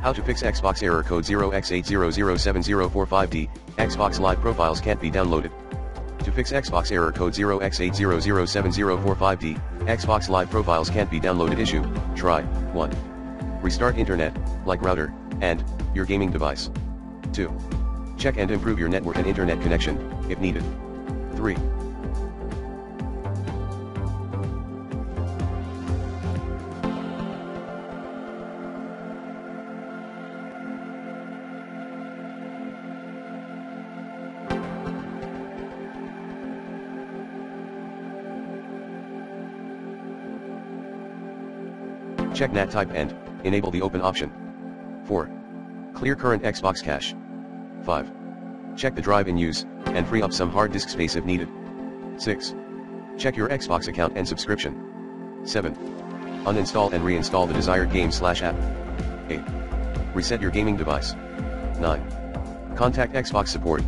How to fix Xbox error code 0x8007045D, Xbox Live profiles can't be downloaded. To fix Xbox error code 0x8007045D, Xbox Live profiles can't be downloaded issue, try, 1. Restart internet, like router, and, your gaming device. 2. Check and improve your network and internet connection, if needed. 3. Check NAT type and, enable the open option. 4. Clear current Xbox cache. 5. Check the drive in use, and free up some hard disk space if needed. 6. Check your Xbox account and subscription. 7. Uninstall and reinstall the desired game slash app. 8. Reset your gaming device. 9. Contact Xbox support,